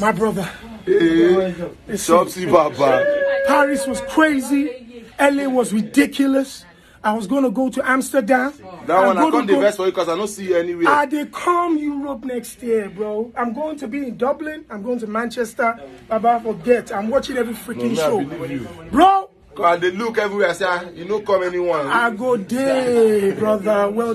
My brother. Eh, hey, Shopsy Baba. Paris was crazy. LA was ridiculous. I was going to go to Amsterdam. That I'm one I can't to invest for you because I don't see you anywhere. I they come Europe next year, bro. I'm going to be in Dublin. I'm going to Manchester. Baba, forget. I'm watching every freaking no, show. Bro, Cause they look everywhere. sir. say, ah, you know, come anyone. I go day, brother. Well